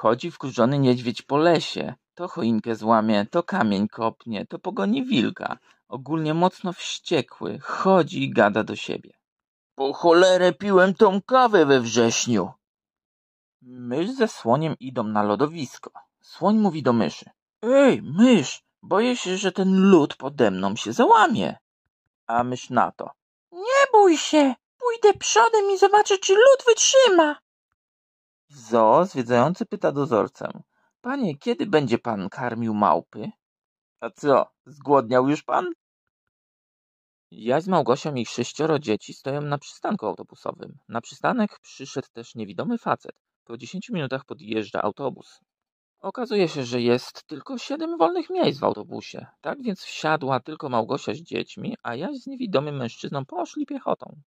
Chodzi wkurzony niedźwiedź po lesie. To choinkę złamie, to kamień kopnie, to pogoni wilka. Ogólnie mocno wściekły. Chodzi i gada do siebie. Po cholerę piłem tą kawę we wrześniu. Mysz ze słoniem idą na lodowisko. Słoń mówi do myszy. Ej, mysz, boję się, że ten lód pode mną się załamie. A mysz na to. Nie bój się, pójdę przodem i zobaczę, czy lód wytrzyma. Zoo zwiedzający pyta dozorcę. Panie, kiedy będzie pan karmił małpy? A co, zgłodniał już pan? Jaś z Małgosią i sześcioro dzieci stoją na przystanku autobusowym. Na przystanek przyszedł też niewidomy facet. Po dziesięciu minutach podjeżdża autobus. Okazuje się, że jest tylko siedem wolnych miejsc w autobusie. Tak więc wsiadła tylko Małgosia z dziećmi, a Jaś z niewidomym mężczyzną poszli piechotą.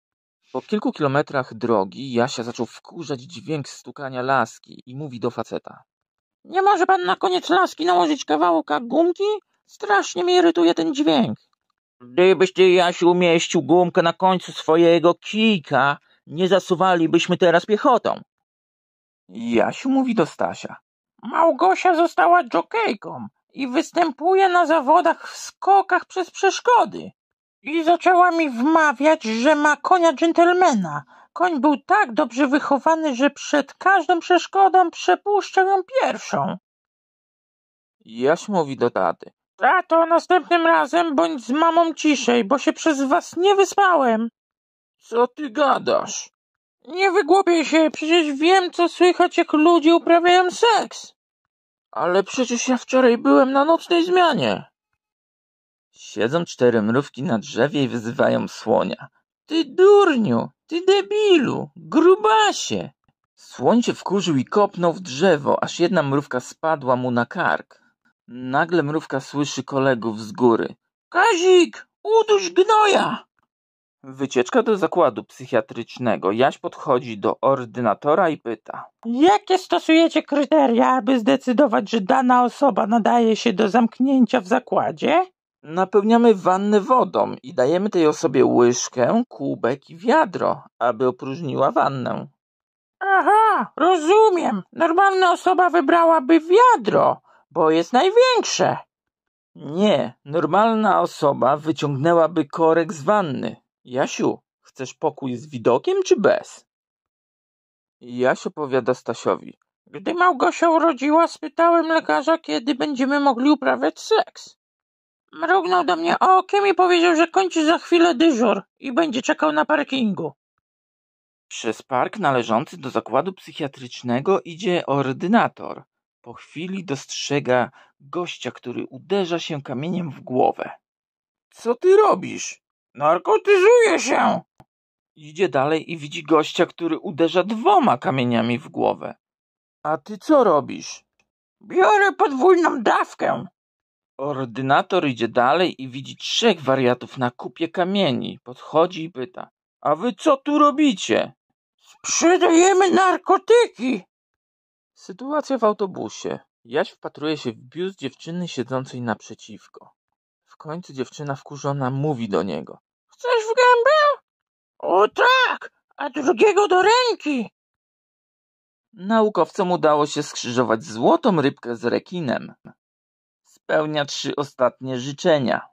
Po kilku kilometrach drogi Jasia zaczął wkurzać dźwięk stukania laski i mówi do faceta. Nie może pan na koniec laski nałożyć kawałka gumki? Strasznie mnie irytuje ten dźwięk. Gdybyś ty, Jasiu, umieścił gumkę na końcu swojego kijka, nie zasuwalibyśmy teraz piechotą. Jasiu mówi do Stasia. Małgosia została dżokejką i występuje na zawodach w skokach przez przeszkody. I zaczęła mi wmawiać, że ma konia dżentelmena. Koń był tak dobrze wychowany, że przed każdą przeszkodą przepuszczał ją pierwszą. Jaś mówi do taty. Tato, następnym razem bądź z mamą ciszej, bo się przez was nie wyspałem. Co ty gadasz? Nie wygłupię się, przecież wiem, co słychać, jak ludzie uprawiają seks. Ale przecież ja wczoraj byłem na nocnej zmianie. Siedzą cztery mrówki na drzewie i wyzywają słonia. Ty durniu, ty debilu, grubasie. Słoń się wkurzył i kopnął w drzewo, aż jedna mrówka spadła mu na kark. Nagle mrówka słyszy kolegów z góry. Kazik, uduś gnoja! Wycieczka do zakładu psychiatrycznego. Jaś podchodzi do ordynatora i pyta. Jakie stosujecie kryteria, aby zdecydować, że dana osoba nadaje się do zamknięcia w zakładzie? Napełniamy wannę wodą i dajemy tej osobie łyżkę, kubek i wiadro, aby opróżniła wannę. Aha, rozumiem. Normalna osoba wybrałaby wiadro, bo jest największe. Nie, normalna osoba wyciągnęłaby korek z wanny. Jasiu, chcesz pokój z widokiem czy bez? Jasiu powiada Stasiowi. Gdy Małgosia urodziła, spytałem lekarza, kiedy będziemy mogli uprawiać seks. Mrugnął do mnie okiem i powiedział, że kończy za chwilę dyżur i będzie czekał na parkingu. Przez park należący do zakładu psychiatrycznego idzie ordynator. Po chwili dostrzega gościa, który uderza się kamieniem w głowę. Co ty robisz? Narkotyzuję się! Idzie dalej i widzi gościa, który uderza dwoma kamieniami w głowę. A ty co robisz? Biorę podwójną dawkę. Ordynator idzie dalej i widzi trzech wariatów na kupie kamieni. Podchodzi i pyta. A wy co tu robicie? Sprzedajemy narkotyki. Sytuacja w autobusie. Jaś wpatruje się w biust dziewczyny siedzącej naprzeciwko. W końcu dziewczyna wkurzona mówi do niego. Chcesz w gębę? O tak, a drugiego do ręki. Naukowcom udało się skrzyżować złotą rybkę z rekinem. Spełnia trzy ostatnie życzenia.